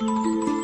Música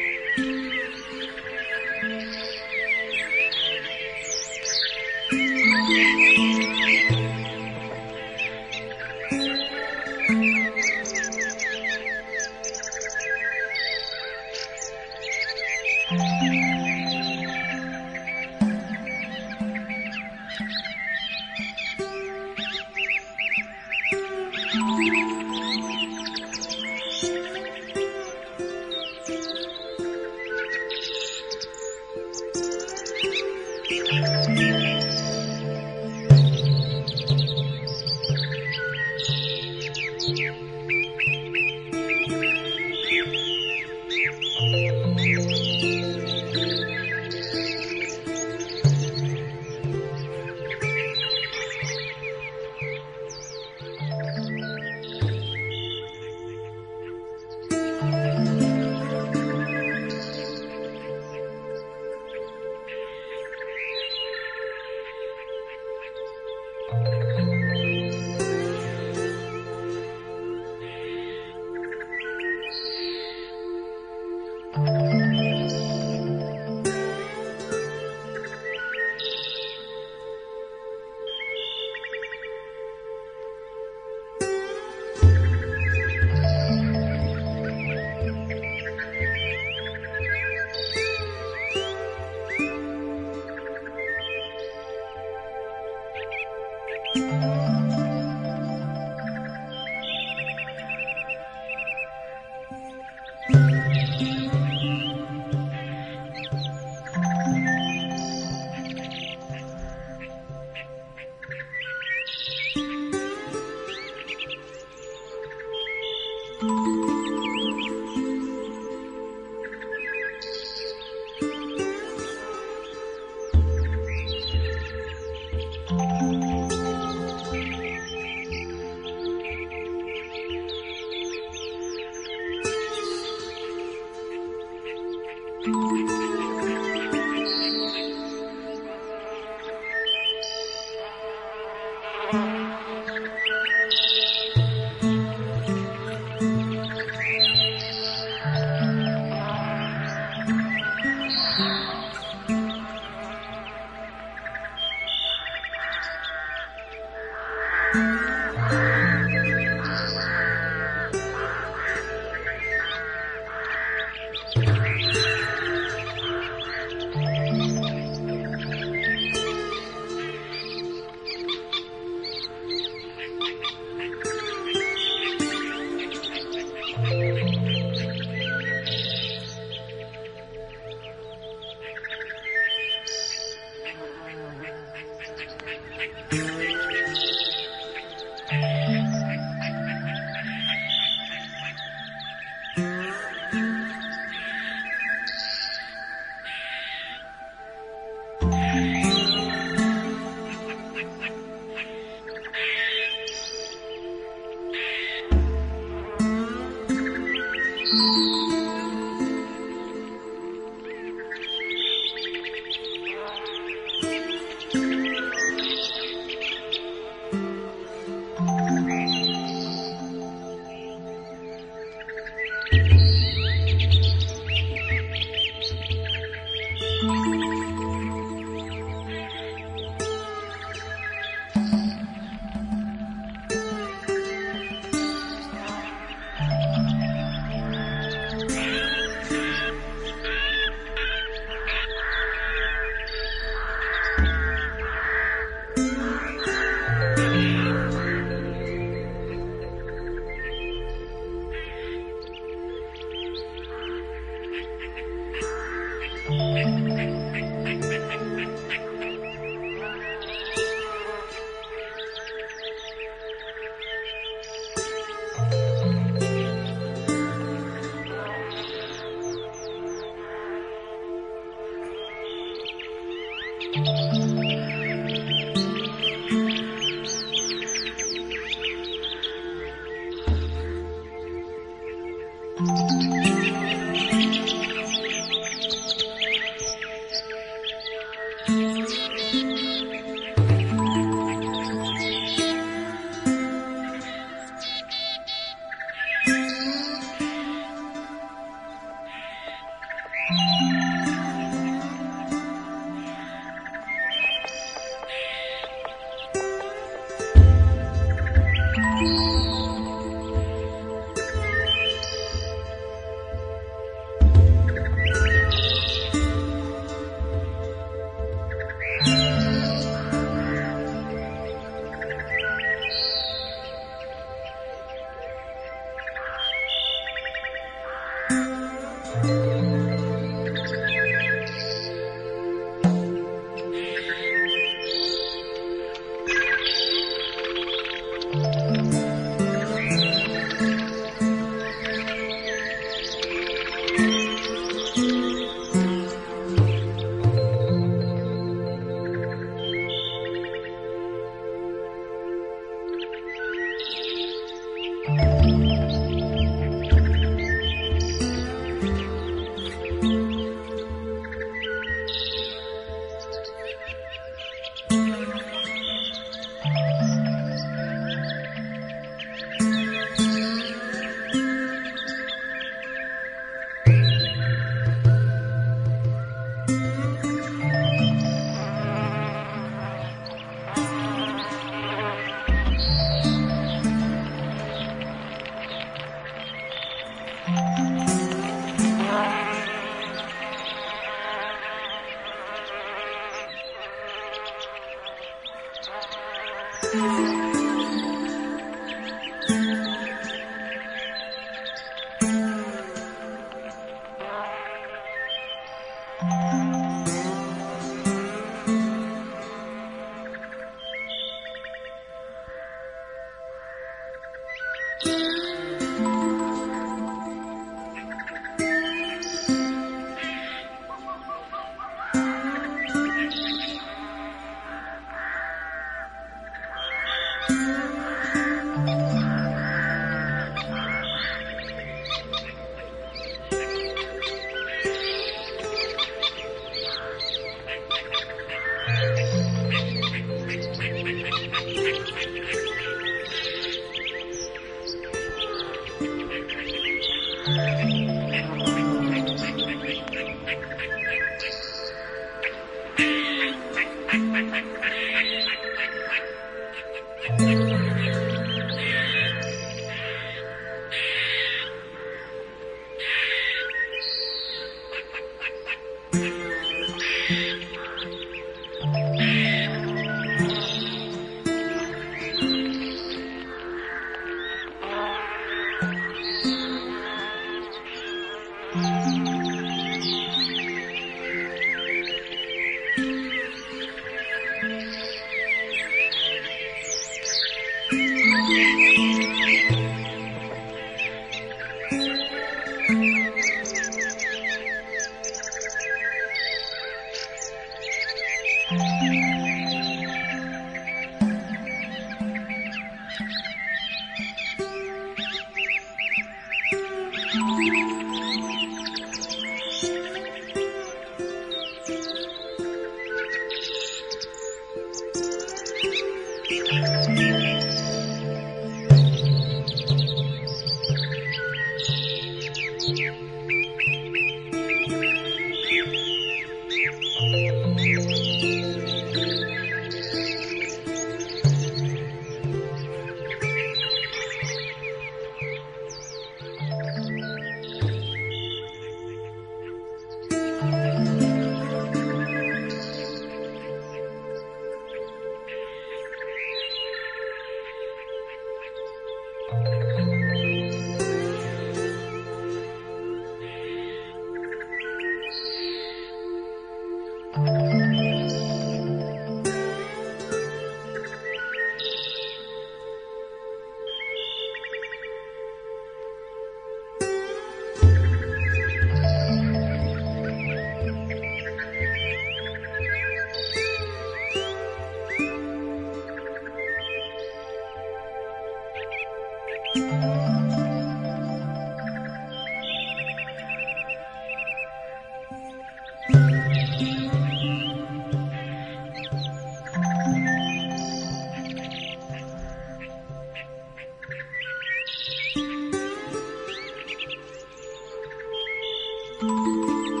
Música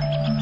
Música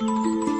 Música